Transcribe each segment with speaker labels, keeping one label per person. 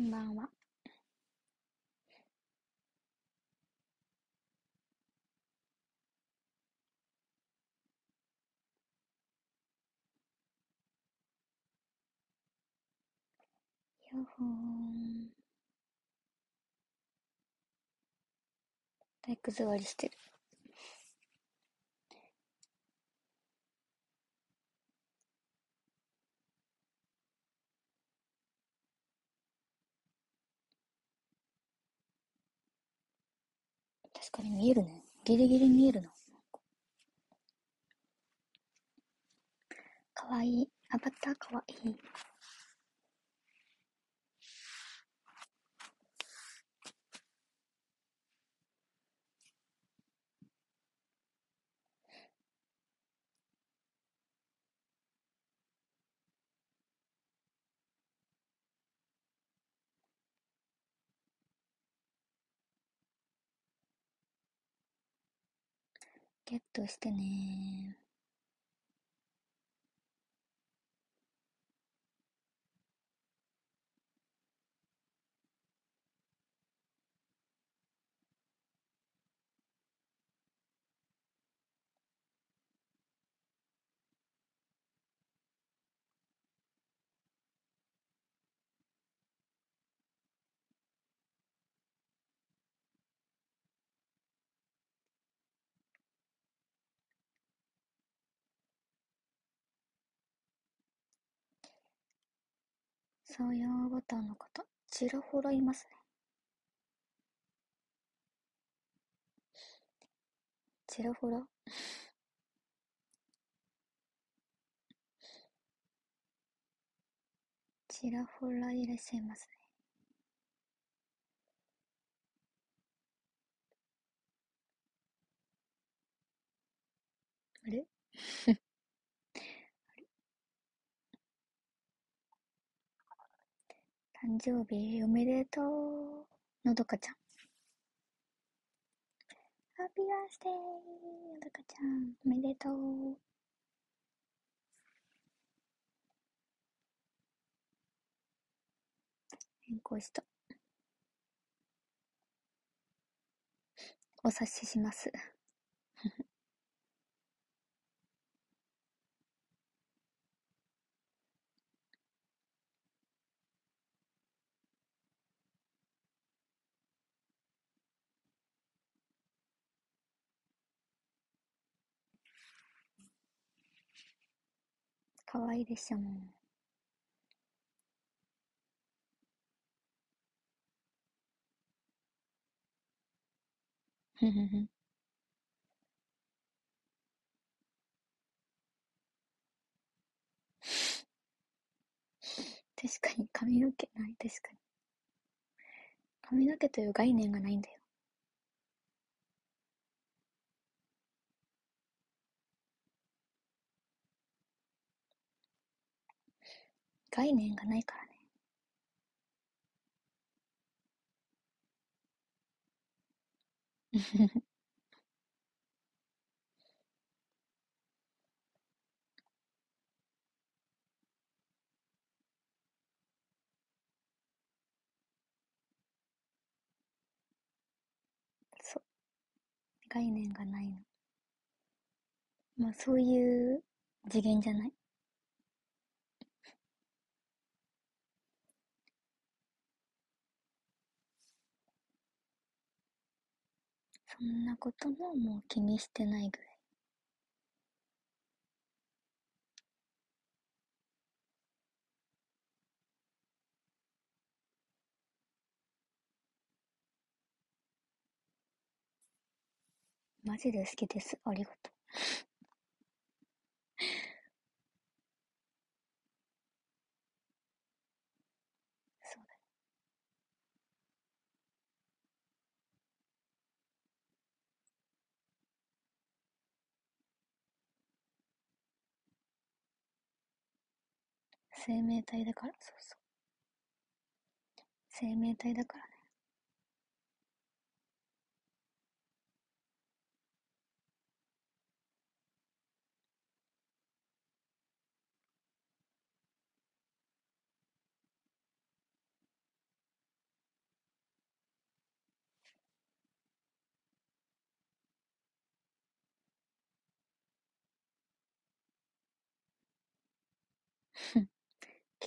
Speaker 1: こんばんは。よほーん。体育座りしてる。これ見えるね。ギリギリ見えるの。かわいい。アバターかわいい。ゲットしてねそういうボタンの方、ちらほらいますね。ちらほらちらほらいらっしゃいますね。あれ？誕生日おめでとう。のどかちゃん。ハッピーバースデーのどかちゃん、おめでとう。変更した。お察しします。かわいでしょもん。確かに髪の毛ない、確かに。髪の毛という概念がないんだよ。概念がないからね。そう。概念がないの。まあそういう次元じゃない？そんなことももう気にしてないぐらい。マジで好きです。ありがとうだよ。生命体だから、そうそう。生命体だからね。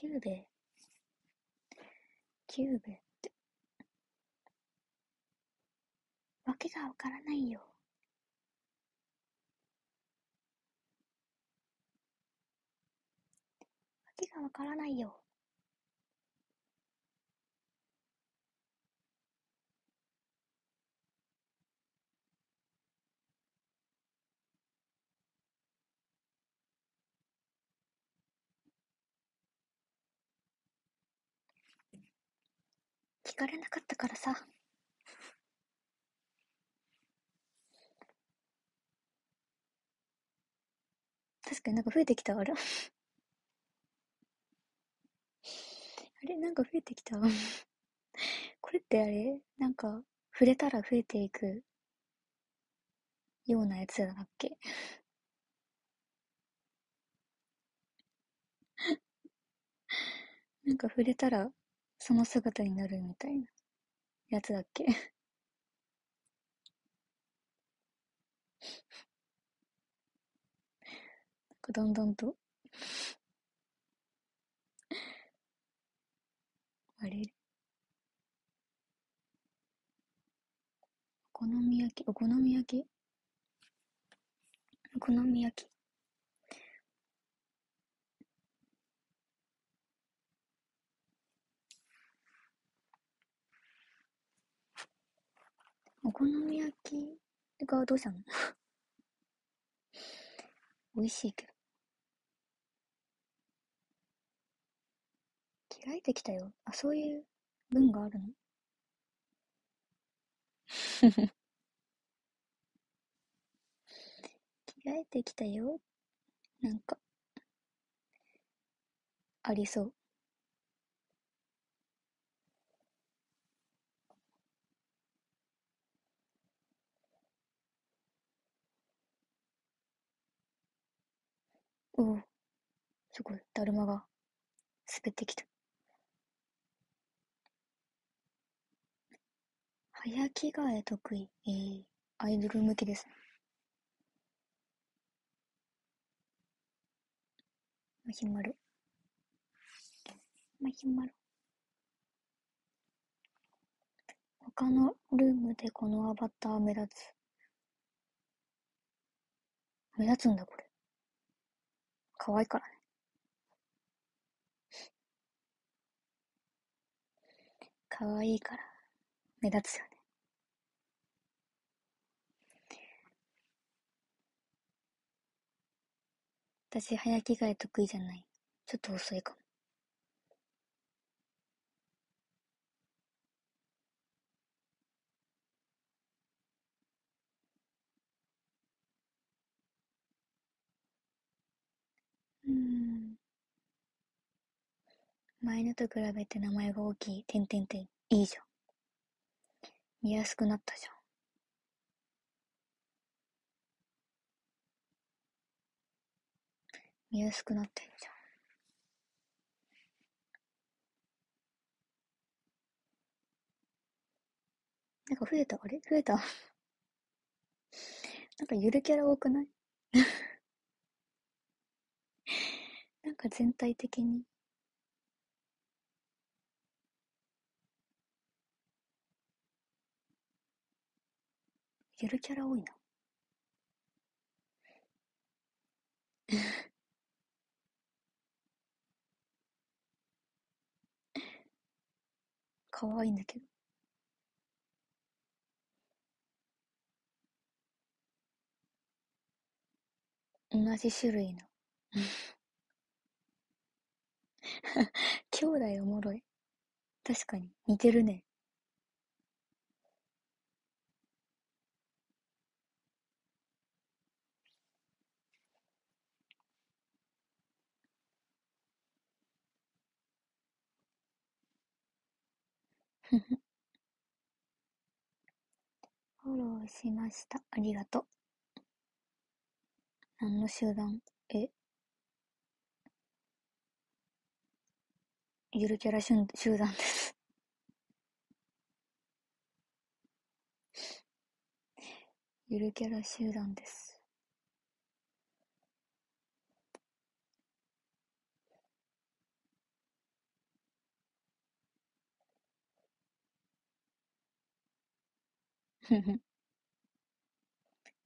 Speaker 1: キューベ。キューベって。わけがわからないよ。わけがわからないよ。聞かれなかったからさ。確かになんか増えてきた。あれあれ？なんか増えてきた？これってあれ？なんか、触れたら増えていくようなやつだっけ？なんか触れたらその姿になるみたいな。やつだっけ？なんかだんだんと。あれ？お好み焼き、お好み焼き？お好み焼き？お好み焼き？がどうしたの？美味しいけど。開いてきたよ。あ、そういう文があるの？開いてきたよ。なんか、ありそう。おお、すごい、だるまが滑ってきた。早着替え得意。えー、アイドル向きですね。マシュマロ。マシュマロ。他のルームでこのアバター目立つ。目立つんだ、これ。可愛いからね。可愛いから目立つよね。私、早着替え得意じゃない。ちょっと遅いかも。うん。前のと比べて名前が大きい。てんてんてん。いいじゃん。見やすくなったじゃん。見やすくなってんじゃん。なんか増えた？あれ？増えた？なんかゆるキャラ多くない？なんか全体的に。ゆるキャラ多いな。可愛いんだけど。同じ種類の 兄弟おもろい。確かに、似てるね。フフ。フォローしました。ありがとう。何の集団？えゆるキャラ集団ですゆるキャラ集団です。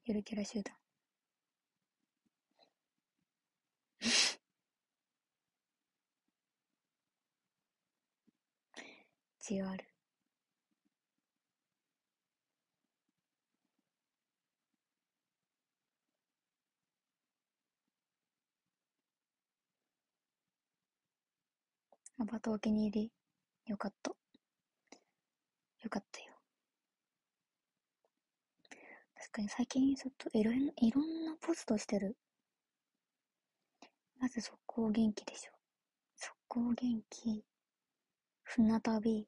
Speaker 1: ゆるキャラ集団。血がある。アバターお気に入り。よかった。よかったよ。確かに最近ちょっといろいろいろんなポストしてる。まず速攻元気でしょ。速攻元気。船旅。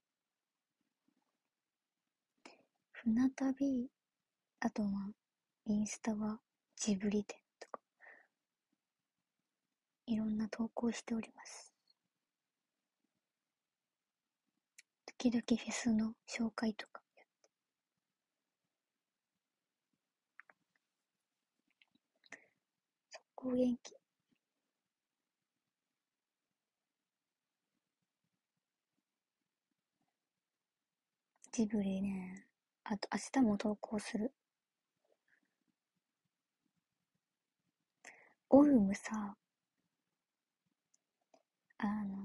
Speaker 1: 船旅。あとは、インスタはジブリ展とか。いろんな投稿しております。時々フェスの紹介とかやって。速攻元気。ジブリね。あと明日も投稿する。オウムさ、あの、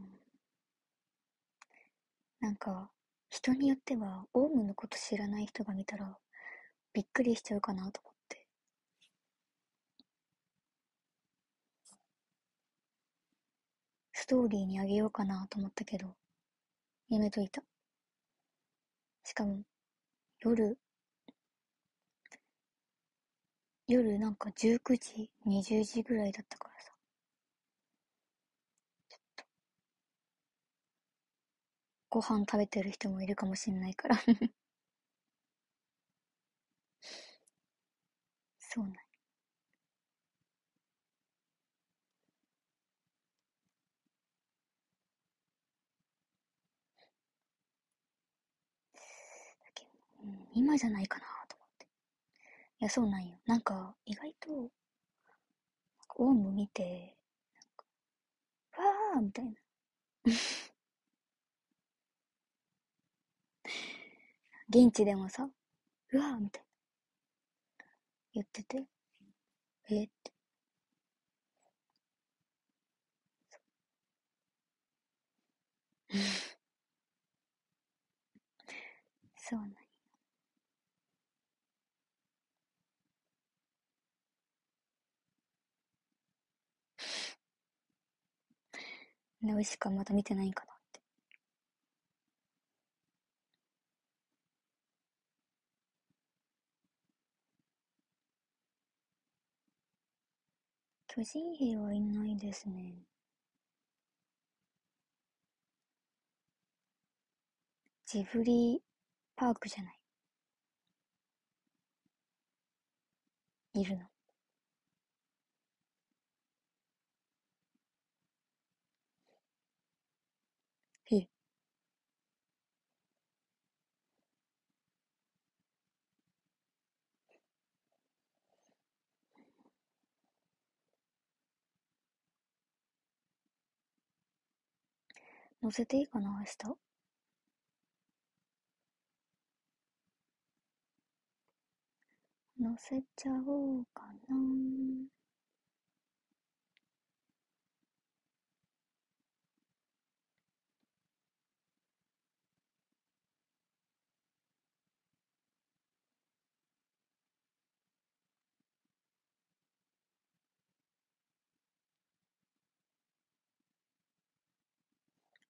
Speaker 1: なんか、人によっては、オウムのこと知らない人が見たら、びっくりしちゃうかなと思って。ストーリーにあげようかなと思ったけど、やめといた。しかも、夜、夜なんか19時、20時ぐらいだったからさ。ちょっと、ご飯食べてる人もいるかもしんないから。そうなん今じゃないかなと思って。いや、そうなんよ。なんか、意外と、オウム見て、なんか、わーみたいな。現地でもさ、うわーみたいな。言ってて、えって。そう なナウシカまだ見てないかなって。巨人兵はいないですね。ジブリパークじゃない。いるの。乗せていいかな、明日？乗せちゃおうかな。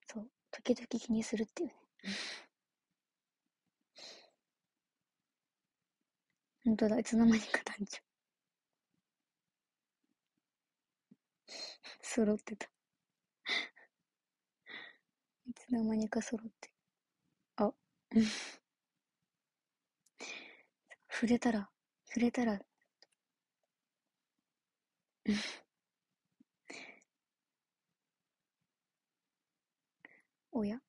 Speaker 1: そう。時々気にするっていうね。本当だ、いつの間にか誕生。揃ってた。いつの間にか揃って。あ、触れたら、触れたら、おや。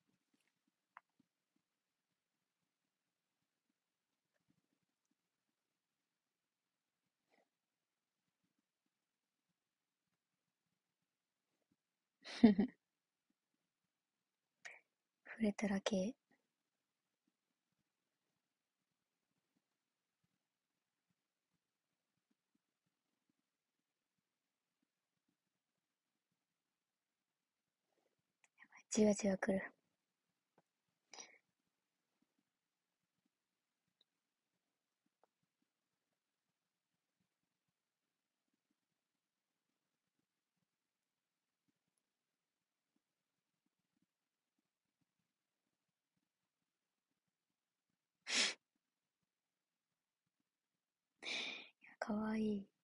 Speaker 1: 触れたらけ？じわじわくる。かわいい。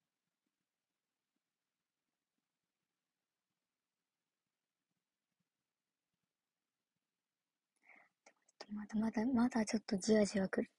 Speaker 1: まだまだ、まだちょっとじわじわくる。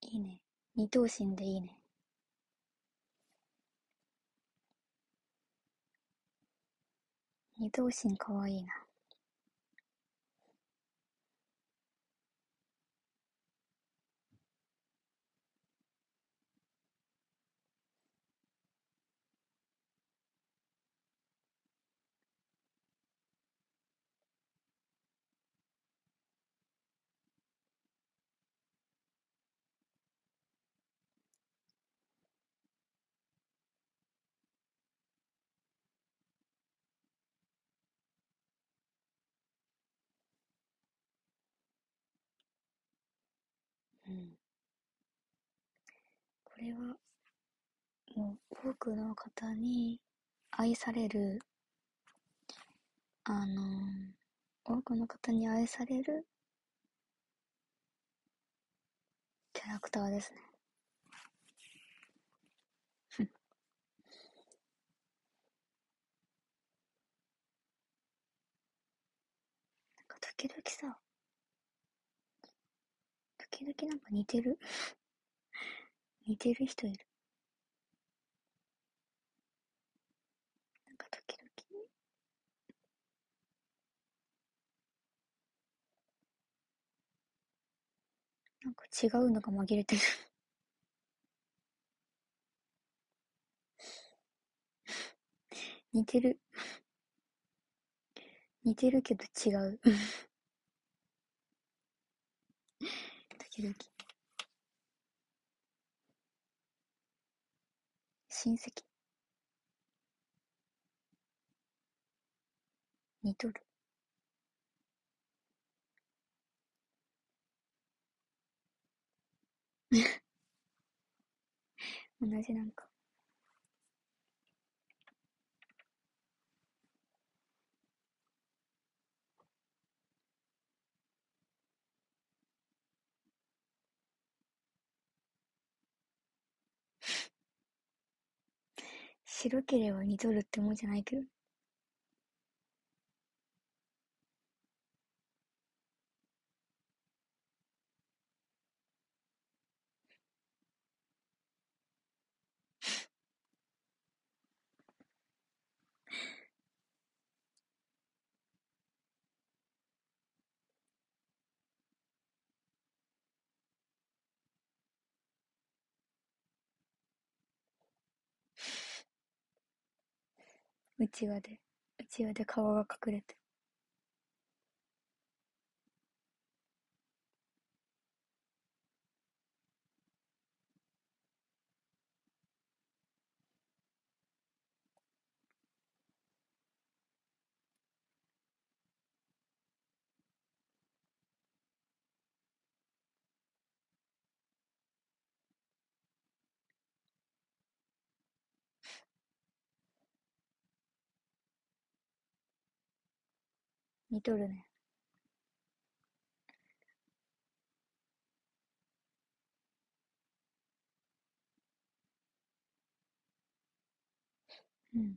Speaker 1: いいね。二頭身でいいね。二頭身かわいいな。れは、もう多くの方に愛される、あの多くの方に愛されるキャラクターですね。なんか時々さ、時々なんか似てる？似てる人いる。なんか時々、なんか違うのが紛れてる似てる。似てるけど違う時々。親戚。似とる。同じなんか。白ければ似とるってもんじゃないけど。うちわで顔が隠れて。似とるね。ん。うん。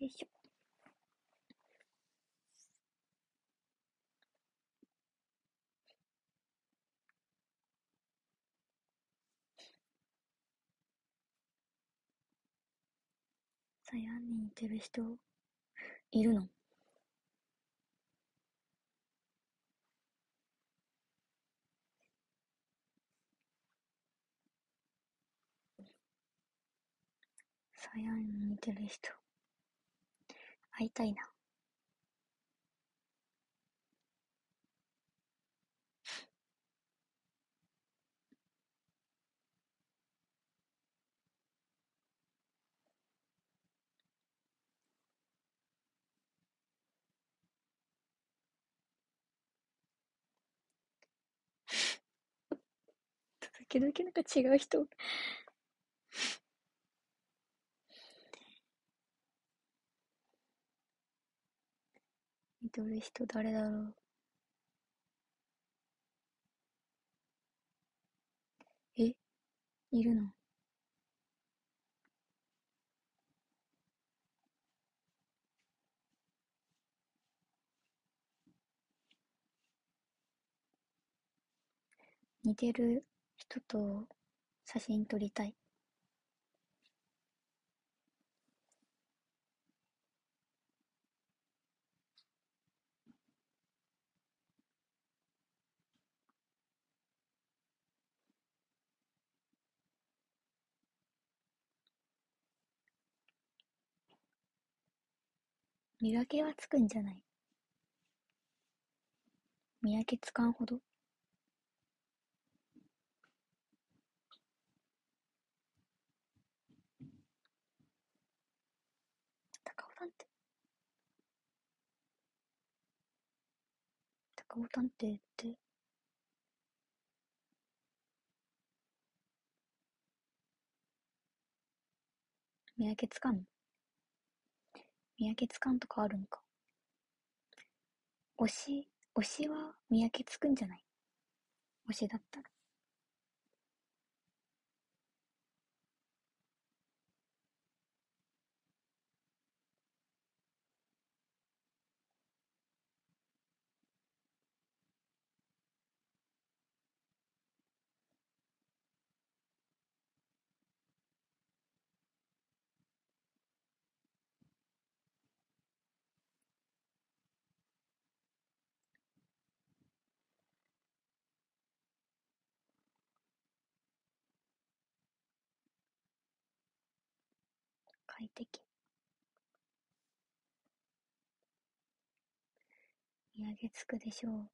Speaker 1: よいしょ。さやに似てる人いるの？さやに似てる人会いたいな。時々なんか違う人。似てる人誰だろう。え？いるの？似てる人と写真撮りたい。見分けはつくんじゃない。見分けつかんほど。高尾探偵高尾探偵って。見分けつかんの？見分けつかんとかあるんか。推し推しは見分けつくんじゃない？推しだったら。快適。見上げつくでしょう。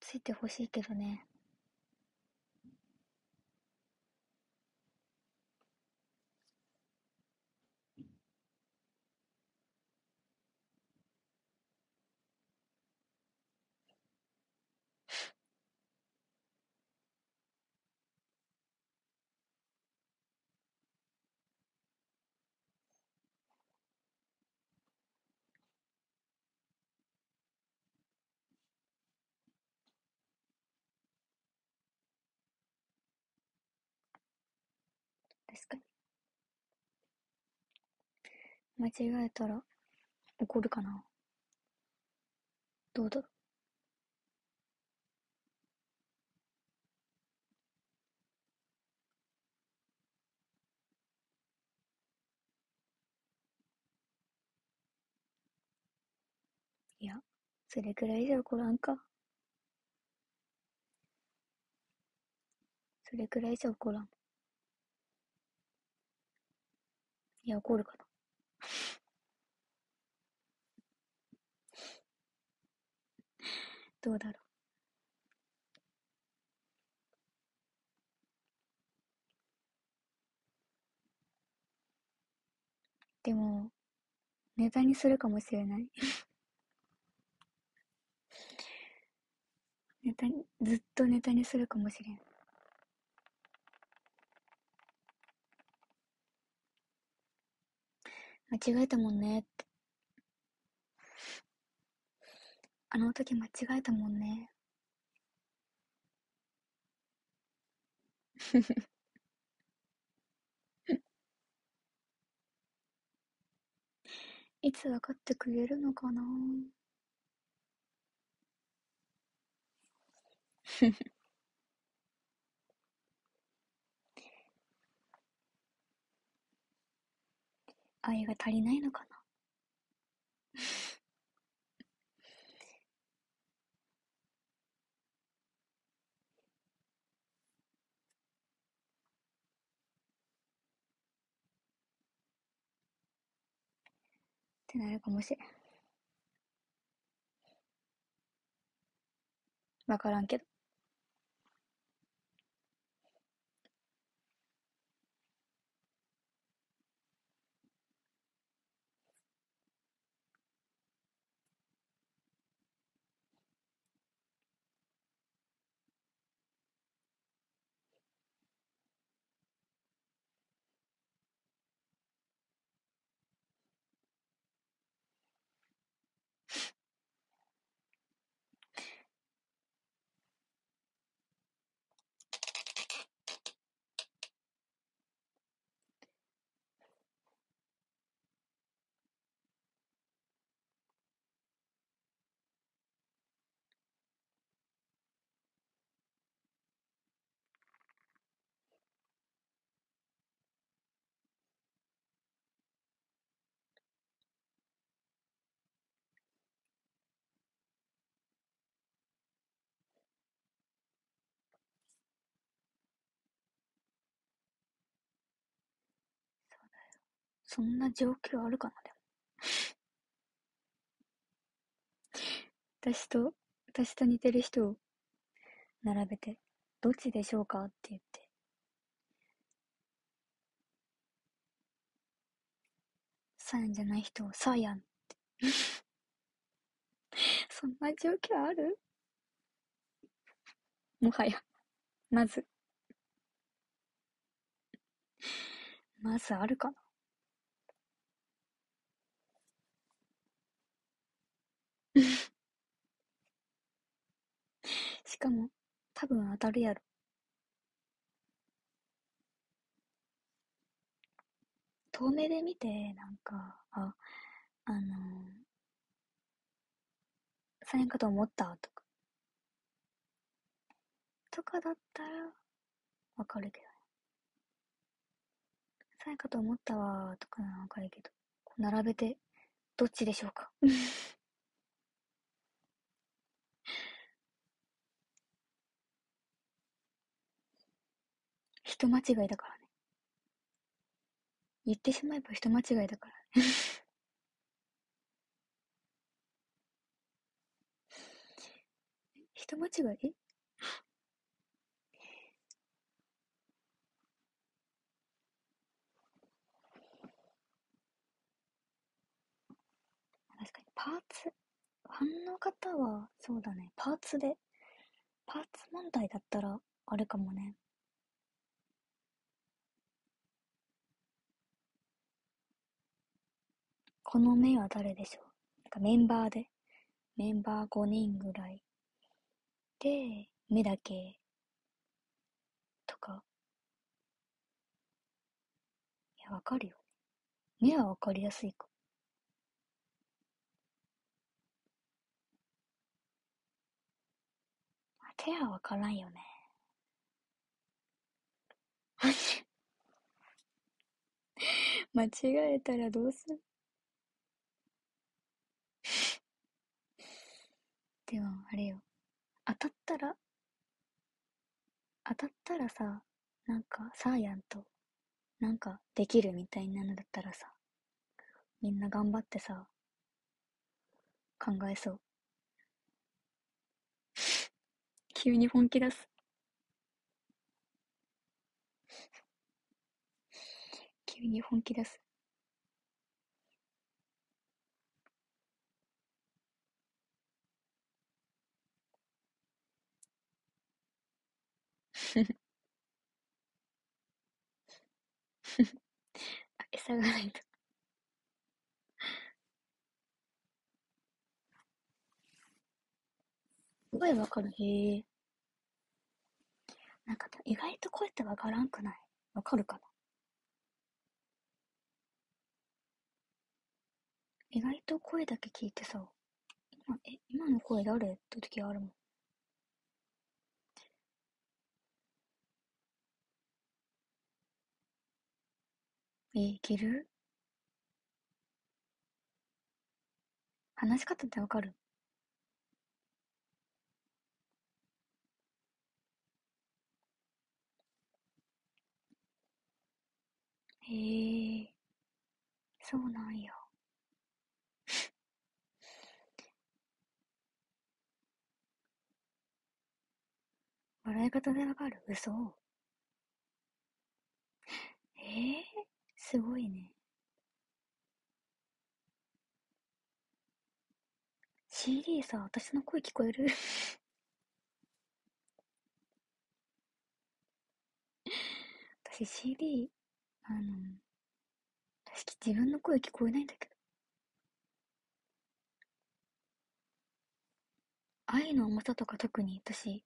Speaker 1: ついてほしいけどね。確かに。間違えたら怒るかな。どうだろう。いやそれくらいじゃ怒らんか。それくらいじゃ怒らん。いや、怒るかな。どうだろう。でも、ネタにするかもしれない ネタに、ずっとネタにするかもしれない。間違えたもんねって。あの時間違えたもんね。いつ分かってくれるのかな愛が足りないのかな？ってなるかもしれん。わからんけど。そんな状況あるかな、でも。私と、私と似てる人を並べて、どっちでしょうかって言って。サヤンじゃない人をサヤンって。そんな状況ある？もはや、まず。まずあるかな？しかも、多分当たるやろ。遠目で見て、なんか、あ、あのー、サインかと思ったとか。とかだったら、わかるけどね。サインかと思ったわとかならわかるけど、並べて、どっちでしょうか人間違いだからね。言ってしまえば人間違いだからね。人間違い確かにパーツ、ファンの方は、そうだね、パーツで、パーツ問題だったら、あれかもね。この目は誰でしょう？なんかメンバーで、メンバー5人ぐらいで、目だけ、とか。いや、わかるよ。目はわかりやすいか。手はわからんよね。間違えたらどうする？でも、あれよ。当たったら、当たったらさ、なんか、サーヤンと、なんか、できるみたいなのだったらさ、みんな頑張ってさ、考えそう。急に本気出す。急に本気出す。あ、餌がないと。声わかるへえ。なんか意外と声ってわからんくない？わかるかな？意外と声だけ聞いてさ、今、え、今の声誰？って時あるもん。え、いける？話し方ってわかる？へえ、そうなんや。笑い方でわかる？嘘。えー、すごいね。CD さ、私の声聞こえる？私 CD、あの、私自分の声聞こえないんだけど。愛の重さとか特に私、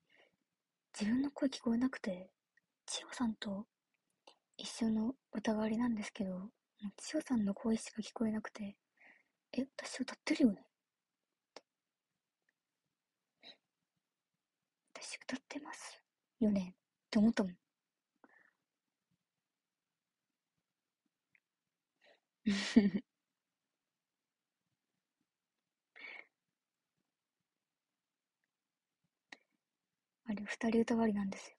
Speaker 1: 自分の声聞こえなくて、千代さんと一緒の歌わりなんですけど、千代さんの声しか聞こえなくて、え、私歌ってるよね？私歌ってますよね？って思ったもん。あれ、二人歌わりなんですよ。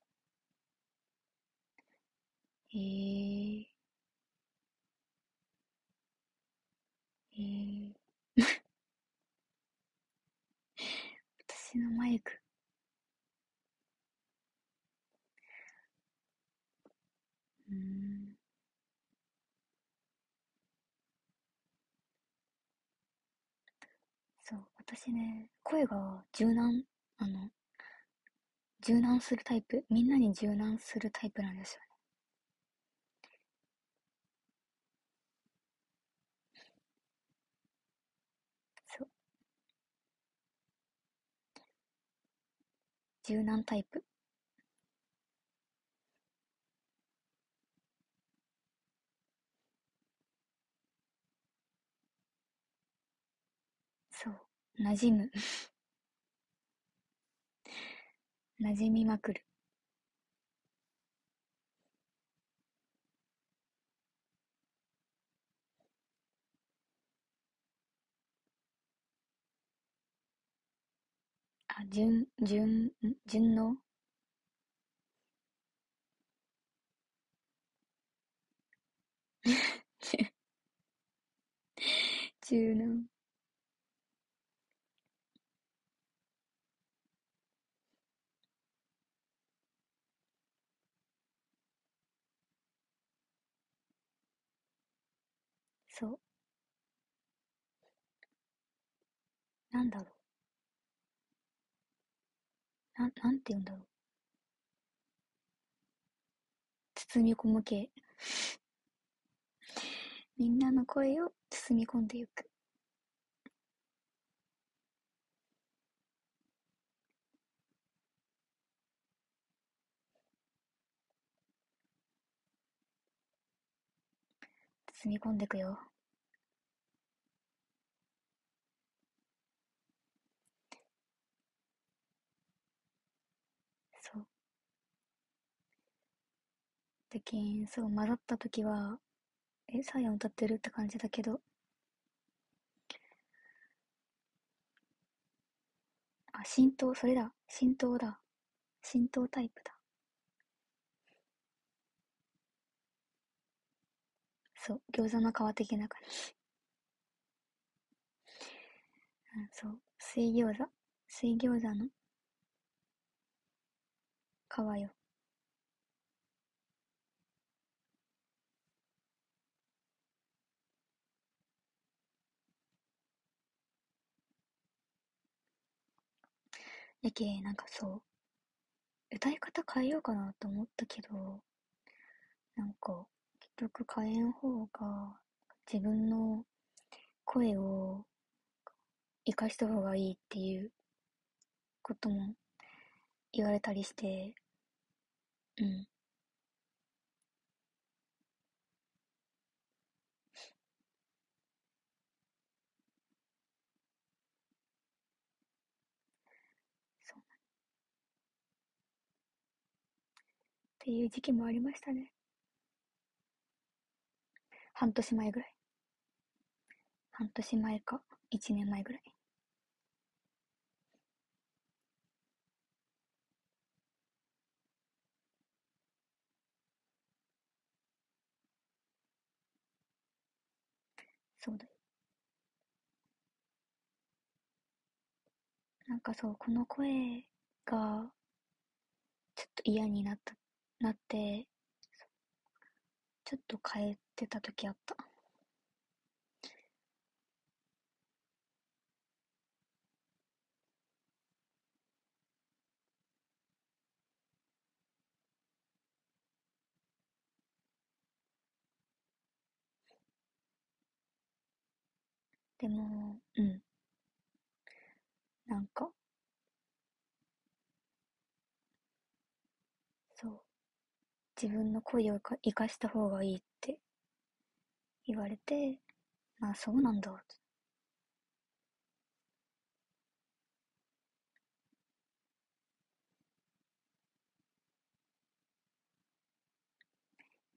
Speaker 1: へえ。へえ。私のマイク。うん。そう、私ね、声が柔軟、あの、柔軟するタイプ？みんなに柔軟するタイプなんですよね。そう。柔軟タイプ。そう。馴染む。馴染みまくる。順、順、順応？柔軟。そう。なんだろう。な、なんて言うんだろう。包み込む系。みんなの声を包み込んでゆく。包み込んでくよ。そう。でけん、そう、混ざった時は、え、サーヤン歌ってるって感じだけど、あ、浸透、それだ。浸透だ。浸透タイプだ。そう、餃子の皮的な感じ。うん、そう、水餃子？水餃子の皮よ。やけ、なんかそう。歌い方変えようかなと思ったけど、なんか、結局変えん方が、自分の声を生かした方がいいっていうことも言われたりして、うん。っていう時期もありましたね。半年前ぐらい。半年前か、一年前ぐらい。そうだよ。なんかそう、この声が、ちょっと嫌になった、って、ちょっと変えてた時あった。でも、うん。なんか、そう。自分の声を生かした方がいいって言われて、まあそうなんだ。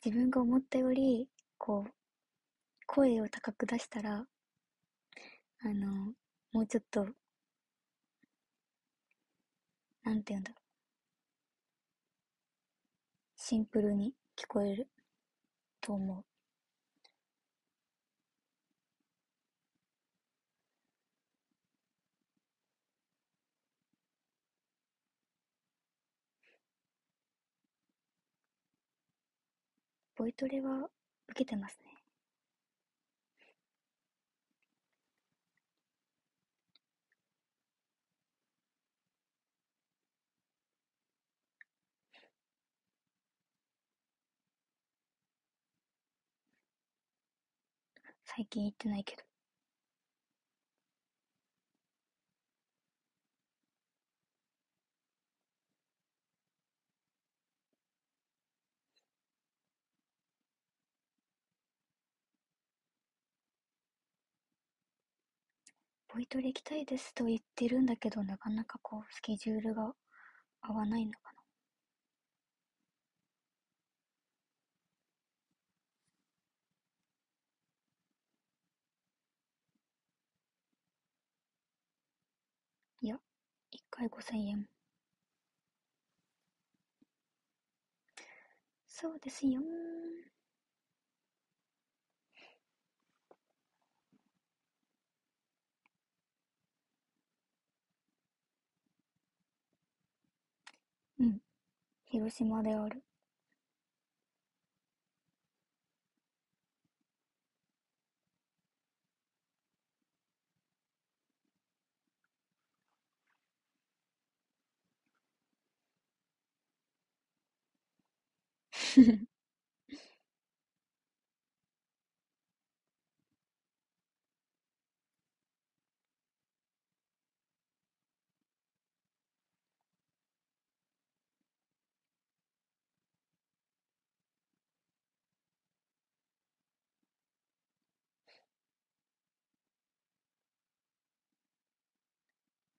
Speaker 1: 自分が思ったより、こう、声を高く出したら、あの、もうちょっと、なんて言うんだろう。シンプルに聞こえると思う。ボイトレは受けてますね。最近行ってないけど。ボイトレ行きたいですと言ってるんだけど、なかなかこう、スケジュールが合わないのかな。いや、一回五千円。そうですようん。広島である。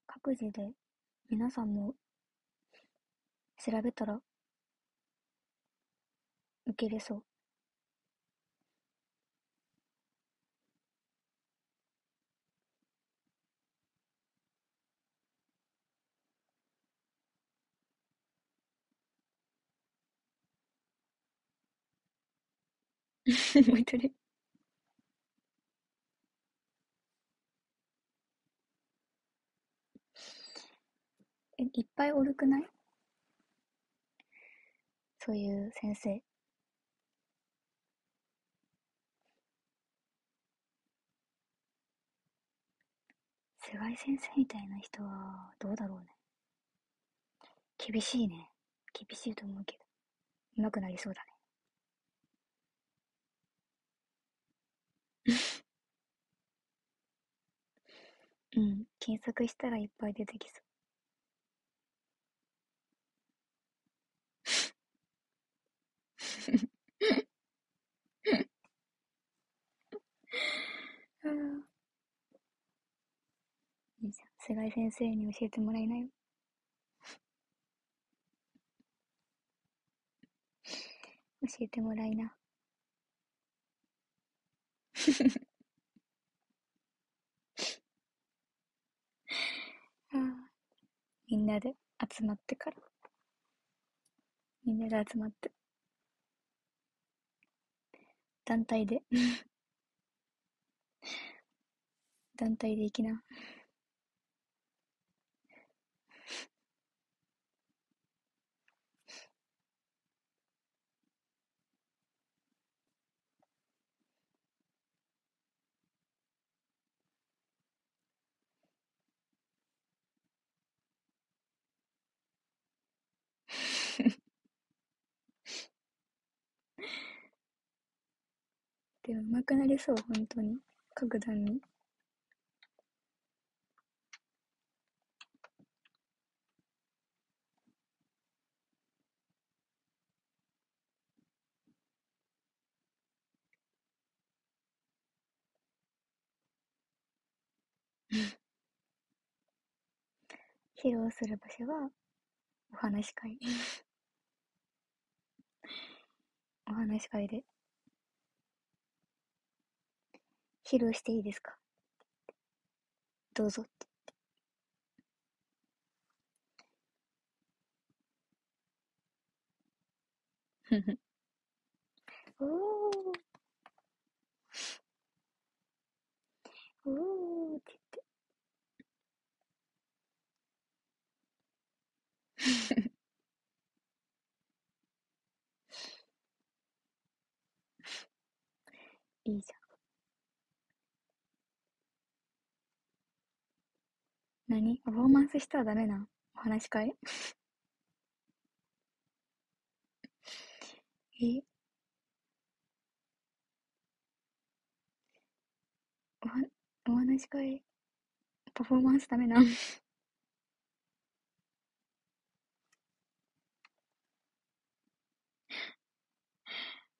Speaker 1: 各自で皆さんも調べたら受けれそう。もう一人。え、いっぱいおるくない？そういう先生。菅井先生みたいな人はどうだろうね。厳しいね。厳しいと思うけど、上手くなりそうだね。うん、検索したらいっぱい出てきそう。いいじゃん。菅井先生に教えてもらいなよ。教えてもらいな。あみんなで集まってから。みんなで集まって。団体で 団体で行きな。でも上手くなりそう、本当に。各段に。披露する場所は、お話し会。お話し会で。披露していいですか？どうぞって。おー。おーって言って。いいじゃん。何？パフォーマンスしたらダメな？お話し会？え？おは、お話し会、パフォーマンスダメな？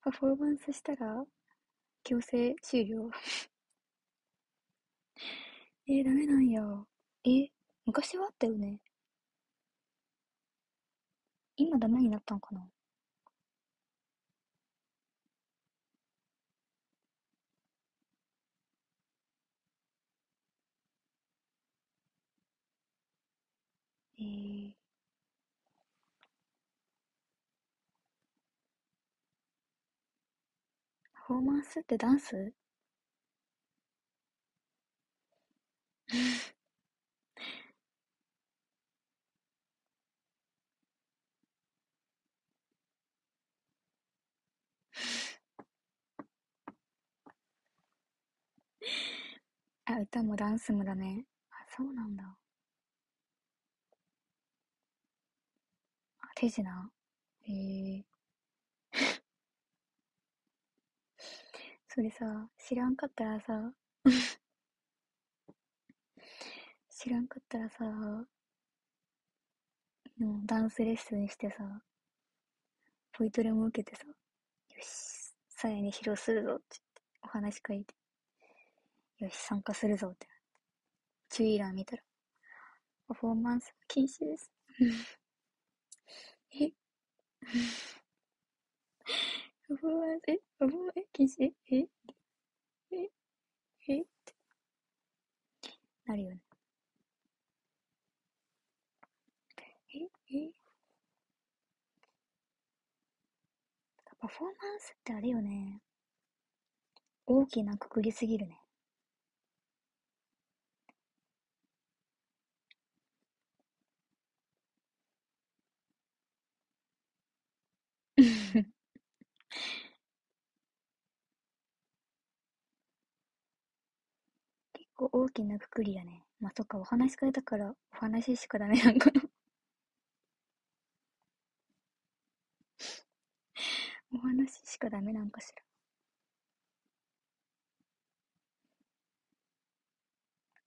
Speaker 1: パフォーマンスしたら、強制終了。えー、ダメなんや。え、昔はあったよね。今ダメになったんかな。えー、パフォーマンスってダンス？あ、歌もダンスもダメ。あ、そうなんだ。あ、手品へえ。それさ、知らんかったらさ、知らんかったらさ、もうダンスレッスンしてさ、ポイトレも受けてさ、よし、さやに披露するぞって、お話書いて。よし、参加するぞって。なって。注意欄見たら、パフォーマンス禁止です。え？パフォーマンス、え？パフォーマンス、禁止？え？え？え？って。なるよね。え？え？パフォーマンスってあれよね。大きなくくりすぎるね。結構大きなくくりやね。まあ、そっか、お話し会だから、お話ししかダメなんかな お話しかダメなんかしら。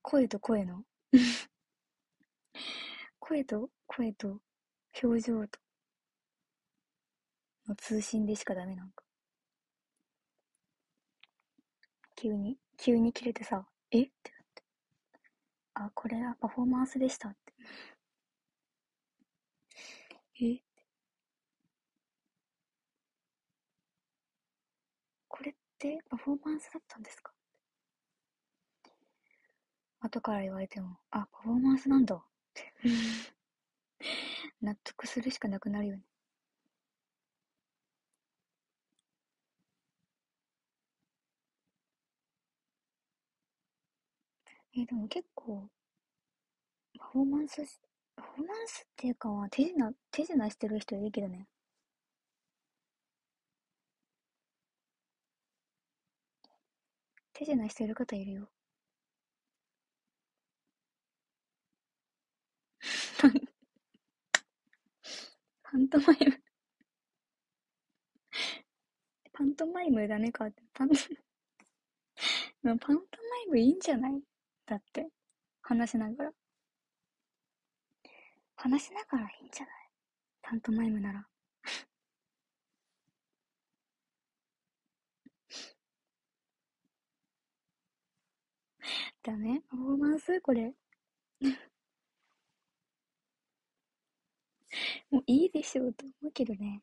Speaker 1: 声と声の？声と声と表情との通信でしかダメなんか。急に、急に切れてさ、え？って。あ、これはパフォーマンスでしたって。え？これってパフォーマンスだったんですか？後から言われても、あ、パフォーマンスなんだって 納得するしかなくなるよね。えー、でも結構、パフォーマンス、パフォーマンスっていうかは手品、手品してる人いるけどね。手品してる方いるよ。パントマイムパントマイムダメかって。パント、パントマイムいいんじゃない？だって。話しながら。話しながらいいんじゃない？パントマイムなら。ダメパフォーマンス？これ。もういいでしょうと思うけどね。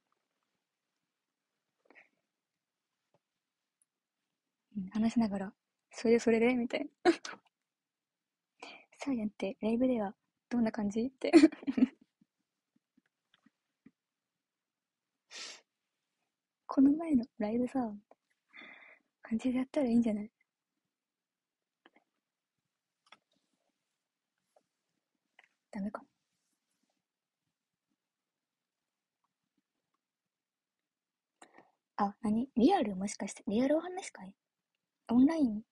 Speaker 1: うん、話しながら、それでそれで？みたいな。サーヤンってライブではどんな感じ？って。この前のライブさ、感じでやったらいいんじゃない？ダメか。あ、なにリアル？もしかして、リアルお話会オンライン？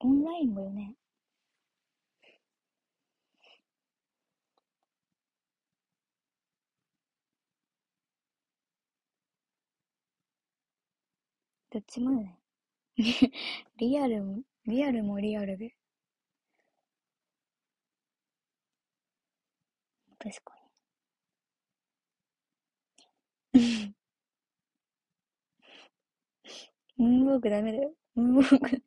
Speaker 1: オンラインもよね。どっちもね。リアルも、リアルもリアルで。確かに。ムーンウォークダメだよ。ムーンウォーク。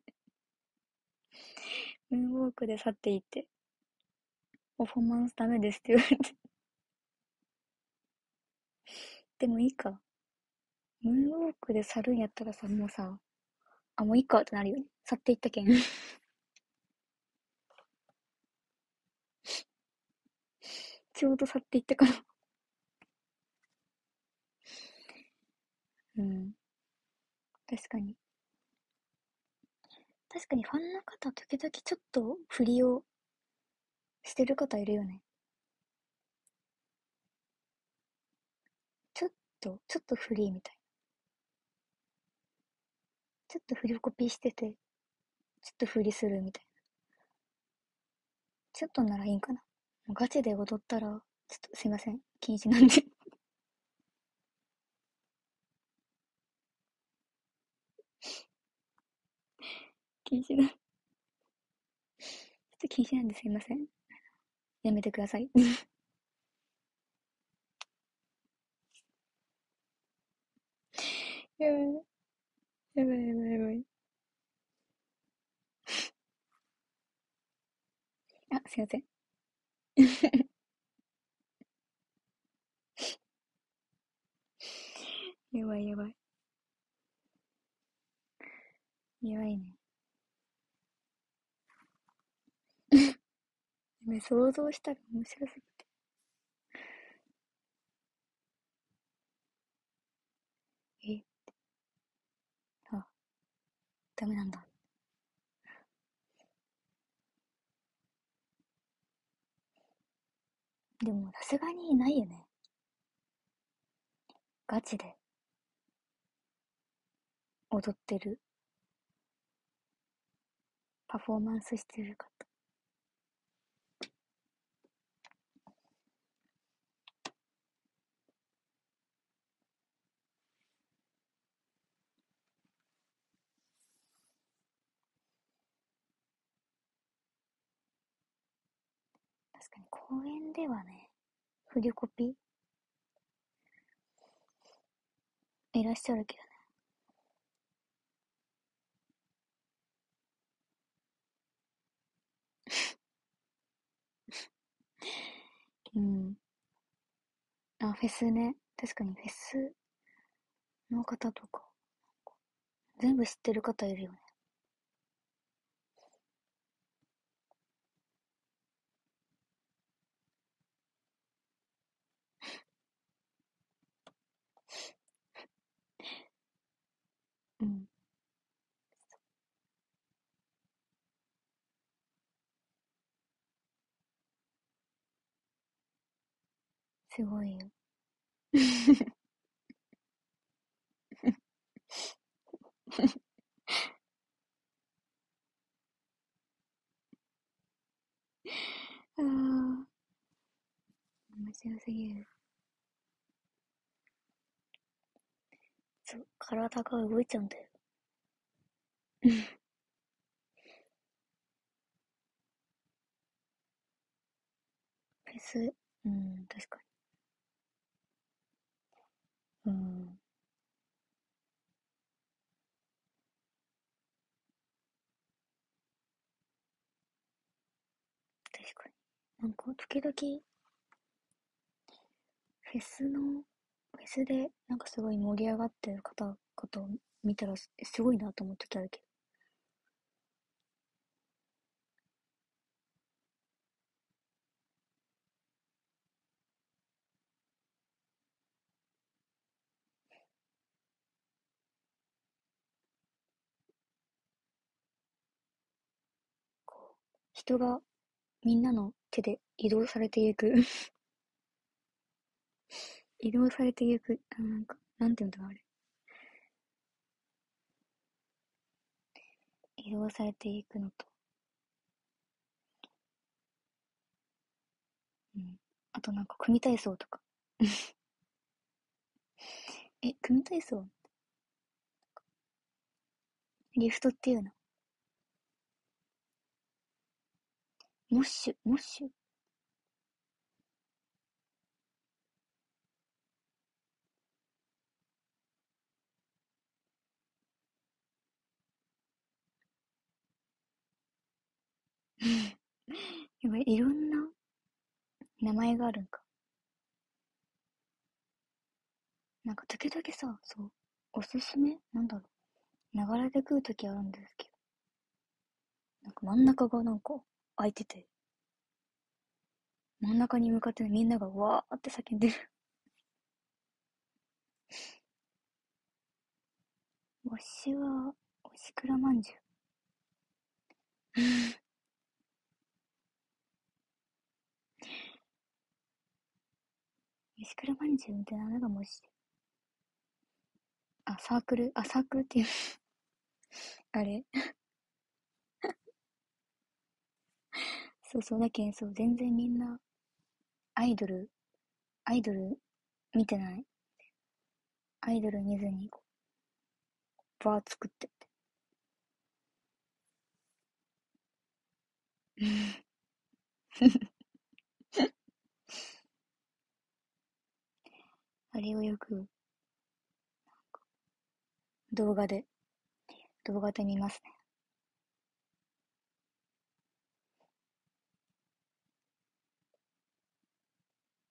Speaker 1: ムーンウォークで去っていって。パフォーマンスダメですって言われて。でもいいか。ムーンウォークで去るんやったらさ、もうさ、あ、もういいかってなるよね。去っていったけん。ちょうど去っていったからうん。確かに。確かにファンの方、時々ちょっと振りをしてる方いるよね。ちょっと、ちょっとフリーみたい。ちょっと振りコピーしてて、ちょっと振りするみたいな。ちょっとならいいんかな。ガチで踊ったら、ちょっとすいません。禁止なんで禁止だ。ちょっと禁止なんですいません。やめてください。やばい。やばいやばいやばい。あ、すいません。やばいやばい。やばいね。ね、想像したら面白すぎて。えあ、ダメなんだ。でも、さすがにいないよね。ガチで。踊ってる。パフォーマンスしてる方。公園ではね、フリコピ？いらっしゃるけどね。うん。あ、フェスね。確かにフェスの方とか、全部知ってる方いるよね。うん。すごいよ。ああ、面白すぎる。そう、体が動いちゃうんだよ。フェス、うん、確かに。うん。確かに。なんか、時々、フェスの、ェスで、なんかすごい盛り上がってる方々を見たらす、ごいなと思う時あるけど。人がみんなの手で移動されていく移動されていく、あなんか、なんていうんだろう、あれ。移動されていくのと、うん。あとなんか、組体操とか。え、組体操？リフトっていうの？モッシュ、モッシュ？やばい、いろんな名前があるんか。なんか時々さ、そう、おすすめ？なんだろう。流れてくるときあるんですけど。なんか真ん中がなんか空いてて、真ん中に向かってみんながわーって叫んでる。わしは、おしくらまんじゅう。おしくらまんじゅうってなんだもし。あ、サークル？あ、サークルっていう あれ？そうそう、だけん、そう、全然みんな、アイドル、アイドル見てない。アイドル見ずに、こう、バー作ってって。あれをよく、動画で、動画で見ますね。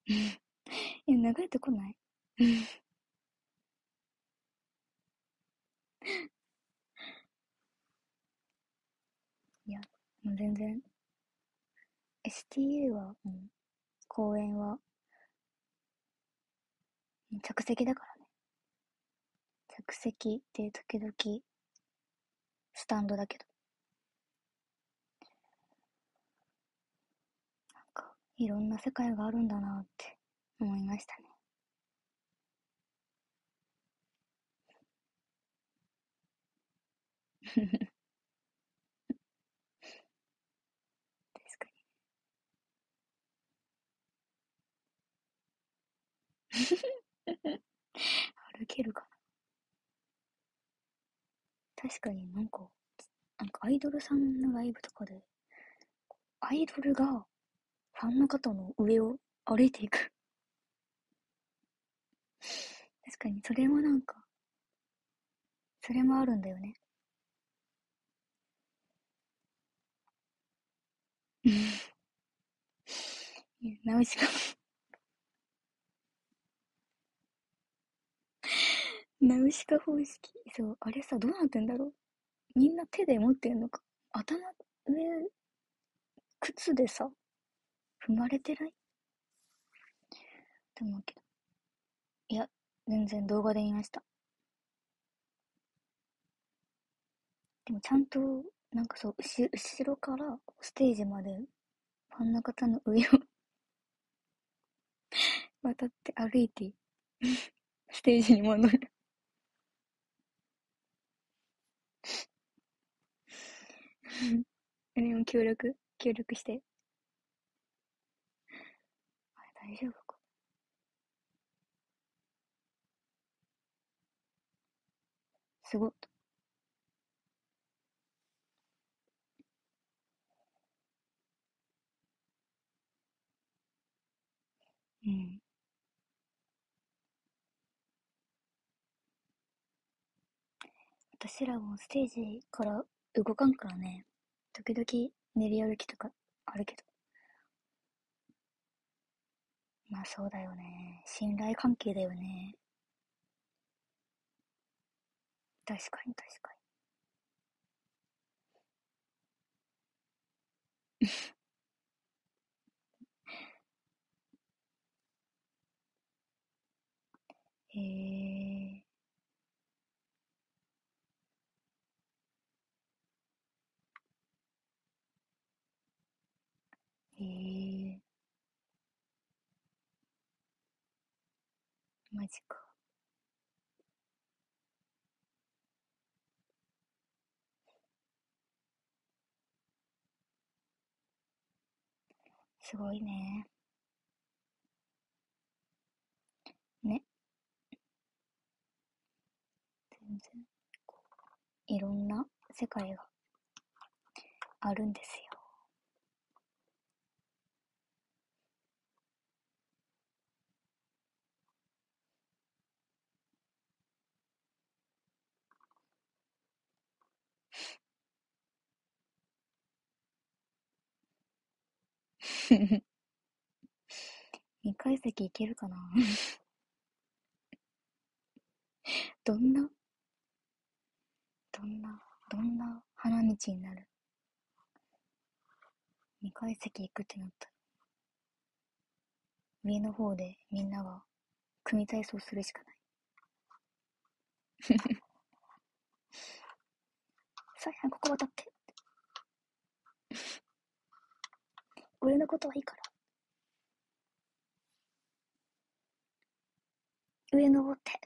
Speaker 1: いや、流れてこない？いや、もう全然。STA は、うん、公演は、着席だからね。着席で時々、スタンドだけど。なんかいろんな世界があるんだなって思いましたね。確かに。歩けるかな確かになんか、なんかアイドルさんのライブとかで、アイドルがファンの方の上を歩いていく。確かに、それもなんか、それもあるんだよね。ナウシカナウシカ方式。そう、あれさ、どうなってんだろう？みんな手で持ってんのか？頭上、靴でさ、踏まれてない？って思うけど。いや、全然動画で見ました。でもちゃんと、なんかそう、後後ろからステージまでファンの方の上を 渡って歩いてステージに戻るでも協力、協力して。あれ大丈夫かすごっ。うん。私らもステージから動かんからね。時々練り歩きとかあるけど。まあそうだよね。信頼関係だよね。確かに確かに。へえ。へえ。マジか。すごいね。ね。全然、いろんな世界があるんですよ。2階席いけるかな？どんな、どんな、どんな？花道になる ?2 階席行くってなったら、上の方でみんなが組体操するしかない。さあ、ここ渡って。俺のことはいいから。上登って。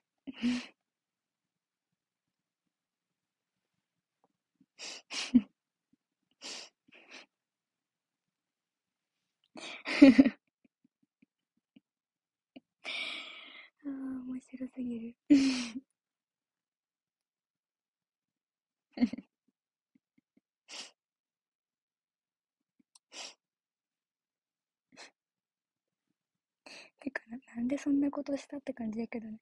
Speaker 1: ああ、面白すぎる。てかな、なんでそんなことしたって感じだけどね。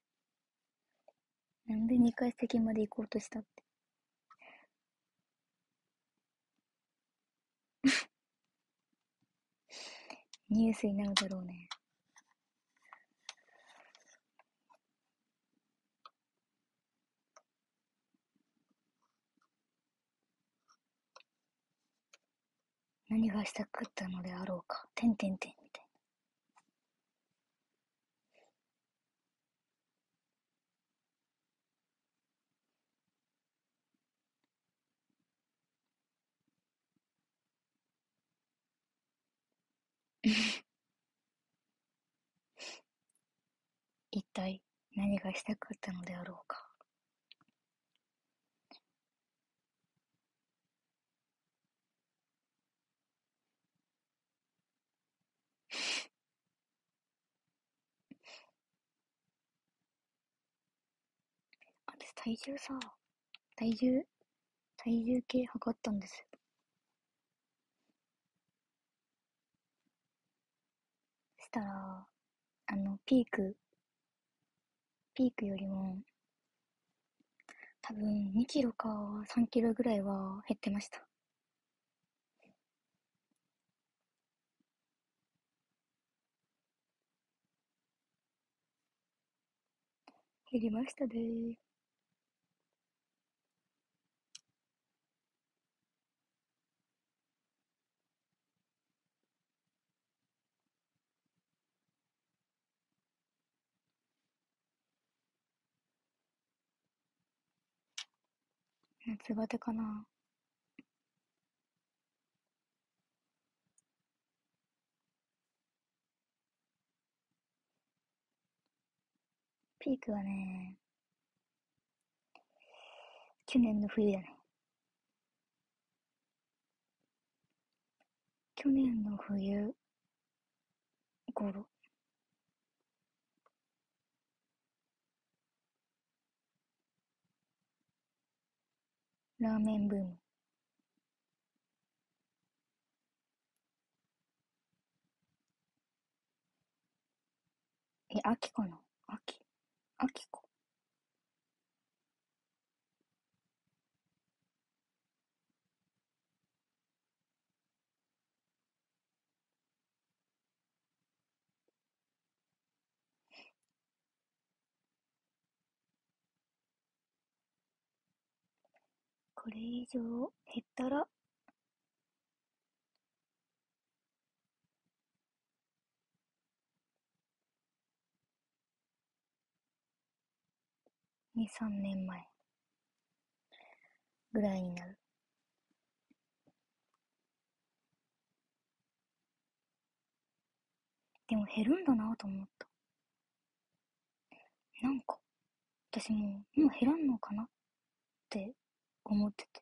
Speaker 1: なんで2階席まで行こうとしたって。ニュースになるだろうね。何がしたかったのであろうか。てんてんてん一体何がしたかったのであろうか。私体重さ、体重、体重計測ったんですしたら、あの、ピーク、ピークよりも、多分2キロか3キロぐらいは減ってました。減りましたね夏バテかなピークはね、去年の冬だね。去年の冬頃。ラーメンブーム。え、秋かな？秋秋か。これ以上減ったら、2、3年前ぐらいになる。でも減るんだなと思った。なんか、私もう、もう減らんのかなって思ってて。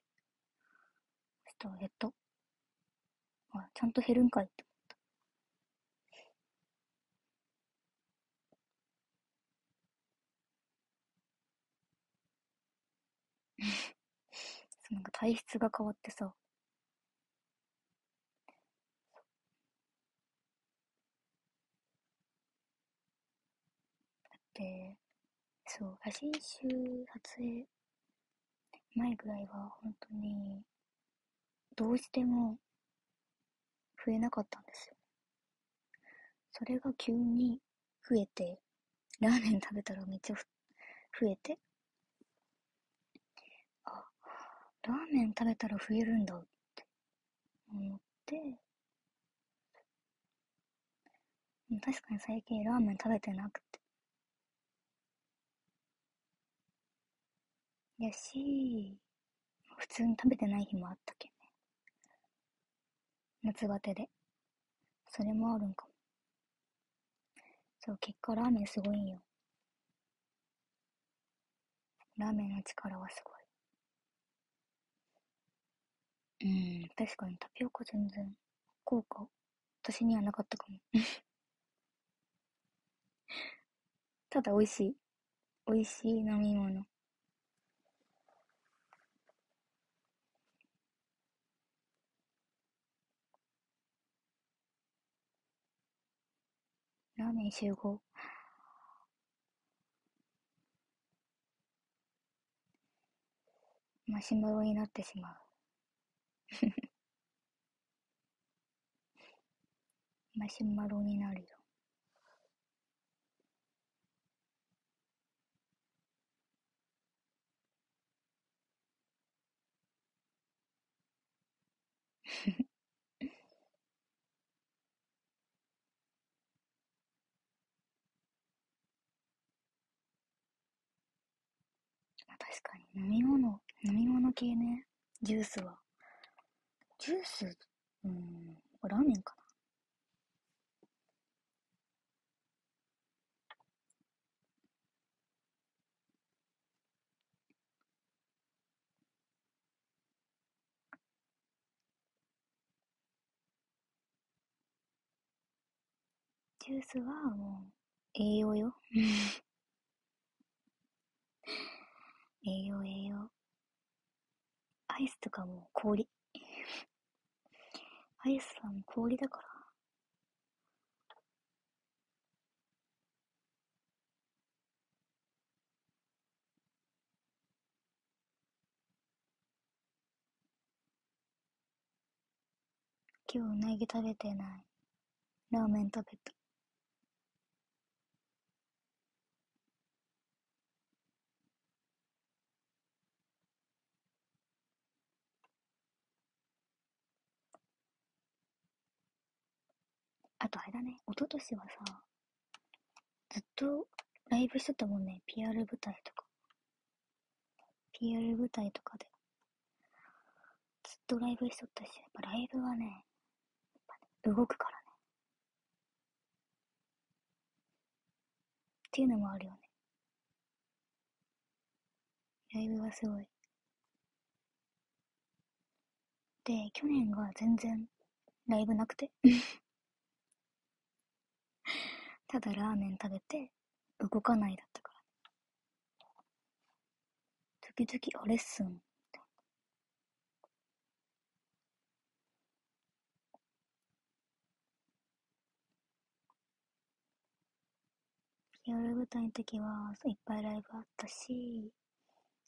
Speaker 1: そしたら減った。あ、ちゃんと減るんかいって思った。そなんか体質が変わってさ。だって、そう、写真集撮影前ぐらいは本当にどうしても増えなかったんですよ。それが急に増えて、ラーメン食べたらめっちゃ増えて、あ、ラーメン食べたら増えるんだって思って、確かに最近ラーメン食べてなくて、やし、普通に食べてない日もあったけんね。夏バテで。それもあるんかも。そう、結果ラーメンすごいんよ。ラーメンの力はすごい。うん、確かにタピオカ全然効果、私にはなかったかも。ただ美味しい。美味しい飲み物。ラーメン集合。マシュマロになってしまう。マシュマロになるよ。確かに飲み物、飲み物系ね。ジュースは。ジュース、うん、ラーメンかな。ジュースはもう栄養よ。栄養栄養。アイスとかも氷。アイスはもう氷だから。今日うなぎ食べてない。ラーメン食べた。あとあれだね、一昨年はさ、ずっとライブしてたもんね、PR 舞台とか。PR 舞台とかで。ずっとライブしとったし、やっぱライブはね、やっぱね動くからね。っていうのもあるよね。ライブはすごい。で、去年が全然ライブなくて。ただラーメン食べて動かないだったから。時々、あ、レッスン。夜舞台の時はいっぱいライブあったし、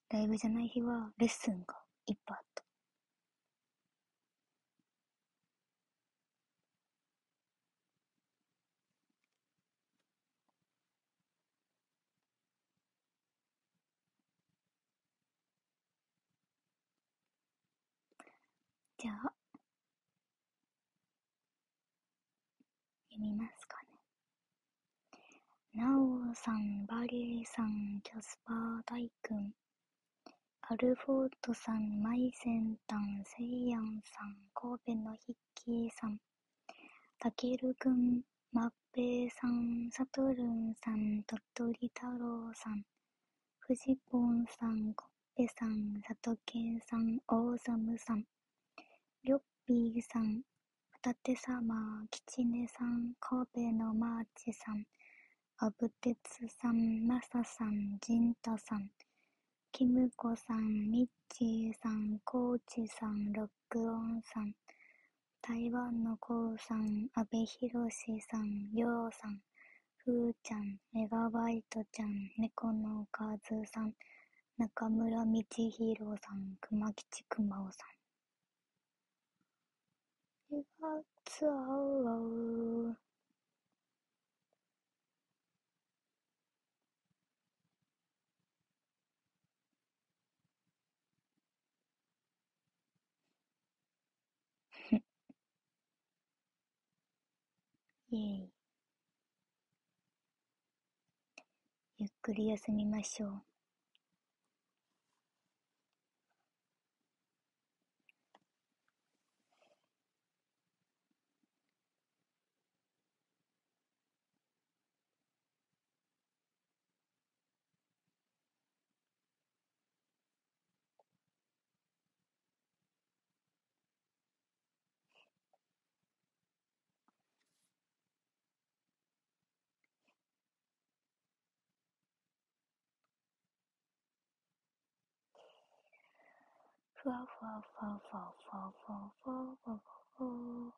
Speaker 1: ライブじゃない日はレッスンがいっぱいあった。じゃあ、読みますかね。なおさん、バリーさん、キャスパー大君、アルフォートさん、マイセンタン、セイヤンさん、神戸のヒッキーさん、たけるくん、まっぺーさん、サトルンさん、鳥取太郎さん、フジポンさん、コッペさん、サトケンさん、オーザムさん、りょっぴーさん、ホタテサマー、キチネさん、神戸のマーチさん、アブテツさん、マサさん、ジンタさん、キムコさん、ミッチーさん、コーチさん、ロックオンさん、台湾のコウさん、阿部寛さん、りょうさん、ふーちゃん、メガバイトちゃん、猫のカズさん、中村道弘さん、熊吉熊尾さん。イイゆっくり休みましょう。ふわふわふわふわふわふわふわふわふわ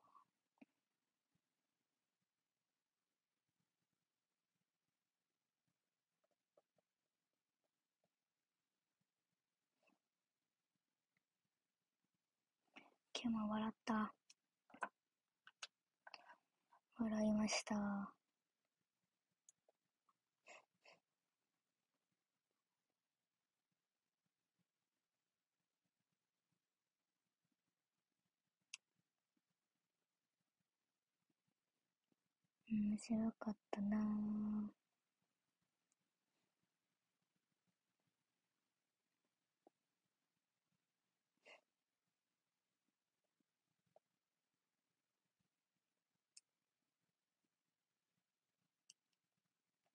Speaker 1: 今日も笑った。笑いました。面白かったなぁ。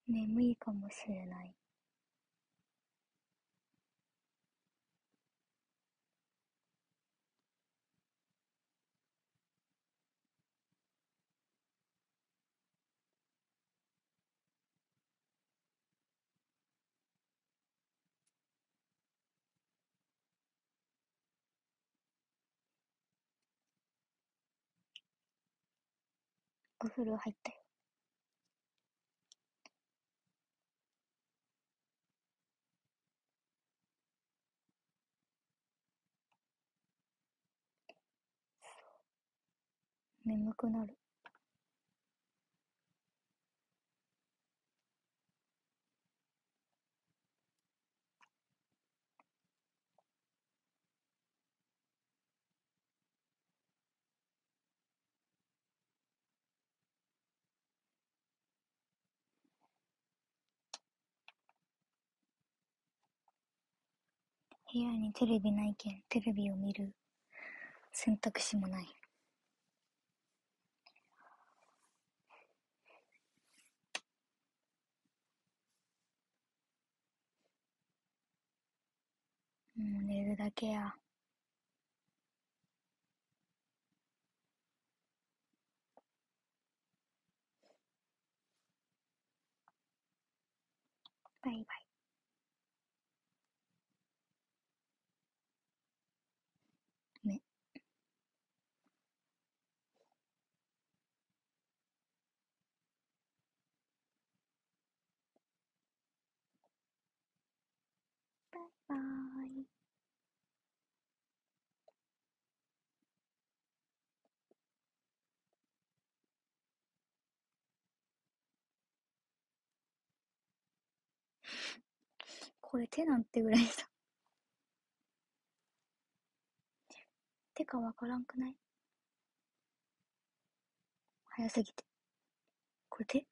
Speaker 1: 眠いかもしれない。お風呂入ったよ。眠くなる。部屋にテレビないけん、テレビを見る選択肢もない。もう寝るだけや。バイバイ。バイ。これ手なんてぐらいさ。手かわからんくない？早すぎて。これ手？